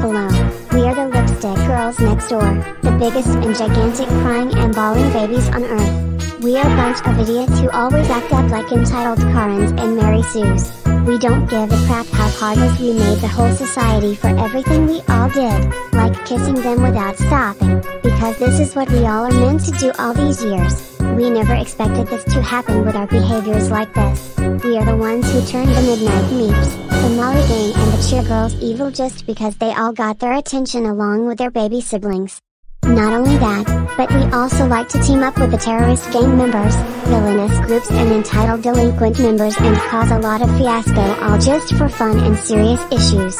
hello. We are the Lipstick Girls Next Door, the biggest and gigantic crying and bawling babies on earth. We are a bunch of idiots who always act up like entitled Karens and Mary Sues. We don't give a crap how heartless we made the whole society for everything we all did, like kissing them without stopping, because this is what we all are meant to do all these years. We never expected this to happen with our behaviors like this. We are the ones who turned the Midnight Meeps, the Molly Gang and the Cheer Girls evil just because they all got their attention along with their baby siblings. Not only that, but we also like to team up with the terrorist gang members, villainous groups and entitled delinquent members and cause a lot of fiasco all just for fun and serious issues.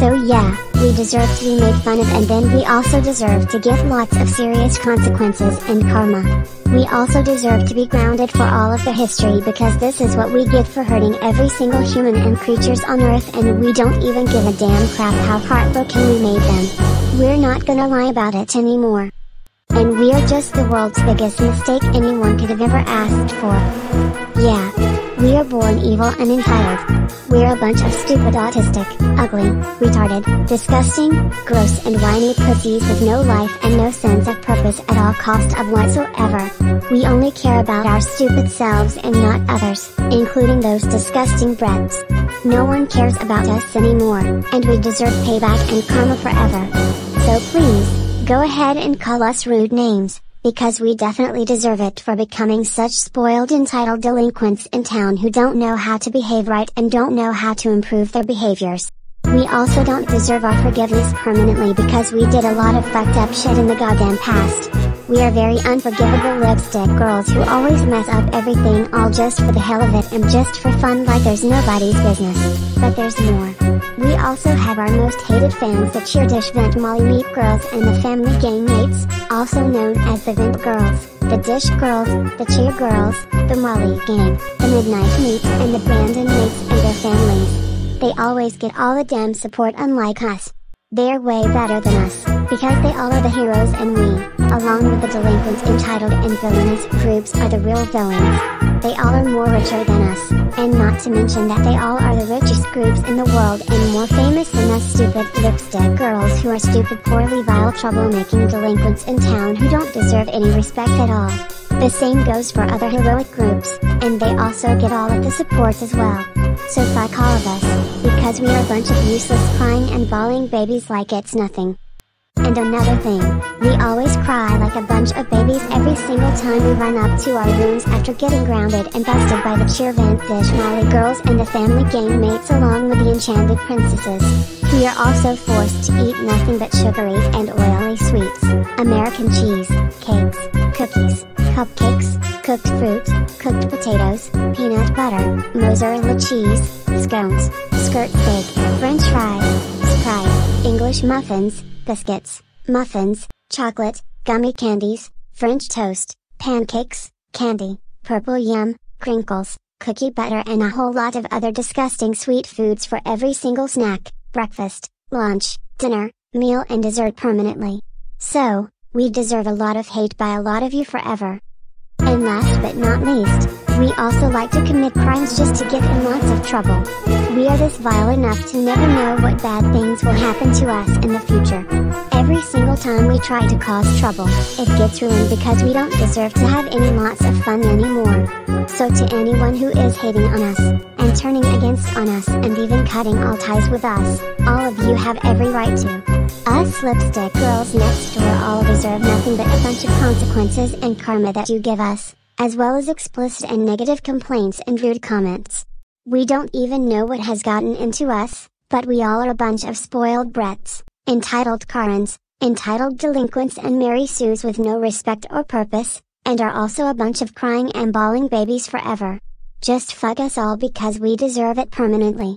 So yeah, deserve to be made fun of and then we also deserve to get lots of serious consequences and karma. We also deserve to be grounded for all of the history because this is what we get for hurting every single human and creatures on earth and we don't even give a damn crap how heartbroken we made them. We're not gonna lie about it anymore. And we're just the world's biggest mistake anyone could have ever asked for. Yeah. Are born evil and entitled. We're a bunch of stupid autistic, ugly, retarded, disgusting, gross and whiny pussies with no life and no sense of purpose at all cost of whatsoever. We only care about our stupid selves and not others, including those disgusting brats. No one cares about us anymore, and we deserve payback and karma forever. So please, go ahead and call us rude names because we definitely deserve it for becoming such spoiled entitled delinquents in town who don't know how to behave right and don't know how to improve their behaviors. We also don't deserve our forgiveness permanently because we did a lot of fucked up shit in the goddamn past. We are very unforgivable lipstick girls who always mess up everything all just for the hell of it and just for fun like there's nobody's business. But there's more. We also have our most hated fans the Cheerdish Vent Molly Meat Girls and the Family Gang Mates, also known as the Vent Girls, the Dish Girls, the Cheer Girls, the Molly Gang, the Midnight Meats and the Brandon Mates and their families. They always get all the damn support unlike us. They're way better than us, because they all are the heroes and we, along with the delinquents entitled and villainous groups are the real villains. They all are more richer than us, and not to mention that they all are the richest groups in the world and more famous than us stupid lipstick girls who are stupid poorly vile troublemaking delinquents in town who don't deserve any respect at all. The same goes for other heroic groups, and they also get all of the support as well. So fuck all of us, because we are a bunch of useless crying and bawling babies like it's nothing. And another thing, we always cry like a bunch of babies every single time we run up to our rooms after getting grounded and busted by the Cheervent Dish Molly girls and the family gang mates along with the enchanted princesses. We are also forced to eat nothing but sugary and oily sweets, American cheese, cakes, cookies, cupcakes, cooked fruit, cooked potatoes, peanut butter, mozzarella cheese, scones, skirt steak, french fries, Sprite, English muffins, biscuits, muffins, chocolate, gummy candies, French toast, pancakes, candy, purple yum, crinkles, cookie butter and a whole lot of other disgusting sweet foods for every single snack, breakfast, lunch, dinner, meal and dessert permanently. So, we deserve a lot of hate by a lot of you forever. And last but not least, we also like to commit crimes just to get in lots of trouble. We are this vile enough to never know what bad things will happen to us in the future. Every single time we try to cause trouble, it gets ruined because we don't deserve to have any lots of fun anymore. So to anyone who is hating on us, and turning against on us and even cutting all ties with us, all of you have every right to. Us lipstick girls next door all deserve nothing but a bunch of consequences and karma that you give us as well as explicit and negative complaints and rude comments. We don't even know what has gotten into us, but we all are a bunch of spoiled brats, entitled Karens, entitled delinquents and Mary Sues with no respect or purpose, and are also a bunch of crying and bawling babies forever. Just fuck us all because we deserve it permanently.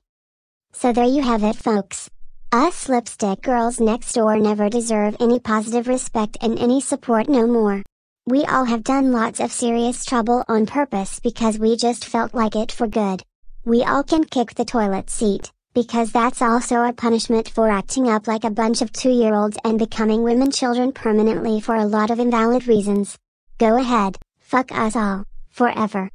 So there you have it folks. Us lipstick girls next door never deserve any positive respect and any support no more. We all have done lots of serious trouble on purpose because we just felt like it for good. We all can kick the toilet seat, because that's also a punishment for acting up like a bunch of two-year-olds and becoming women children permanently for a lot of invalid reasons. Go ahead, fuck us all, forever.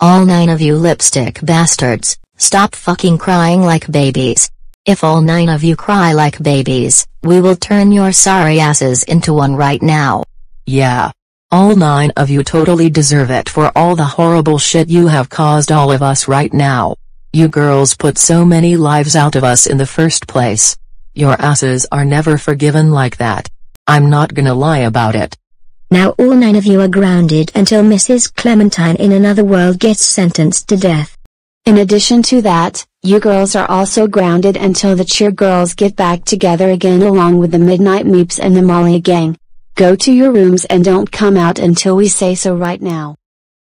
All nine of you lipstick bastards, stop fucking crying like babies. If all nine of you cry like babies, we will turn your sorry asses into one right now. Yeah. All nine of you totally deserve it for all the horrible shit you have caused all of us right now. You girls put so many lives out of us in the first place. Your asses are never forgiven like that. I'm not gonna lie about it. Now all nine of you are grounded until Mrs. Clementine in another world gets sentenced to death. In addition to that, you girls are also grounded until the cheer girls get back together again along with the Midnight Meeps and the Molly gang. Go to your rooms and don't come out until we say so right now.